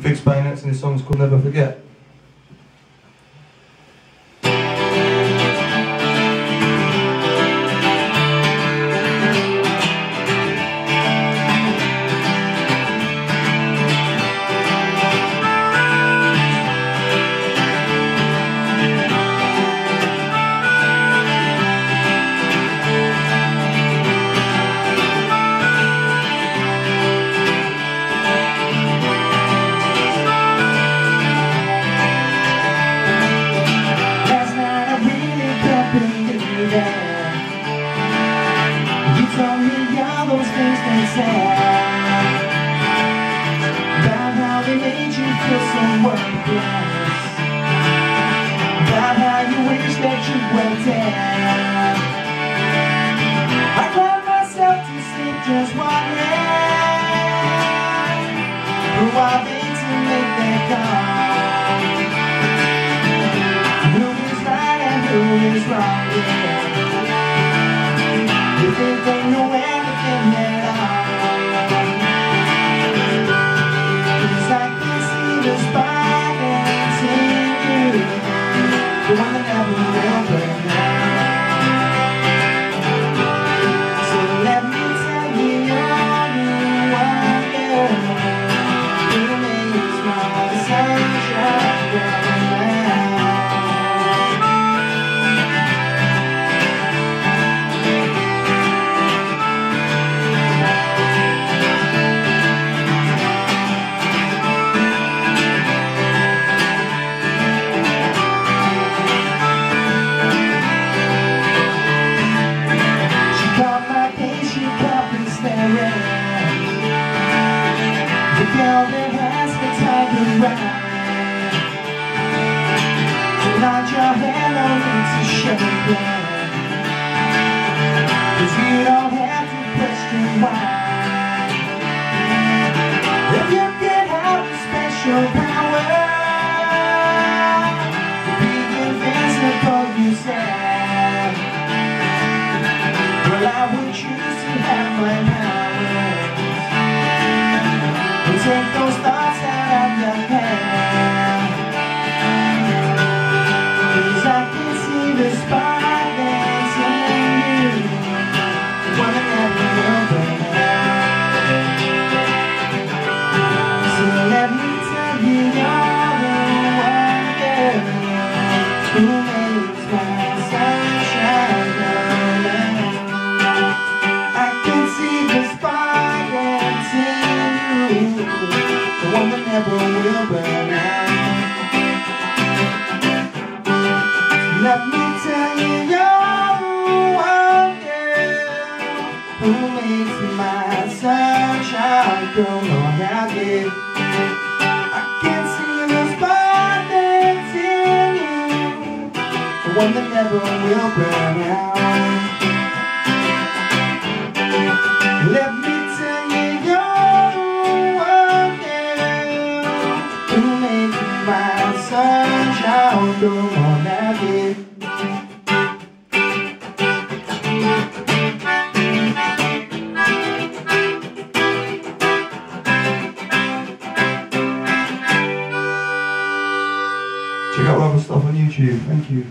Fixed Bayonets and his song's called Never Forget. About how they made you feel so worthless, about how you wish that you were dead. I cried myself to sleep just who are they to make that call. Who is right and who is wrong, yeah. You think girl that has me tied around To nod your head on into shaking Cause you don't have to question why. If you could have a special power To be invincible, you said. Well, I would choose to Who makes my sunshine on out here I can see the spark that's in you one that never will burn out let me tell you, you're girl who makes my sunshine go on again. Out other stuff on YouTube. Thank you.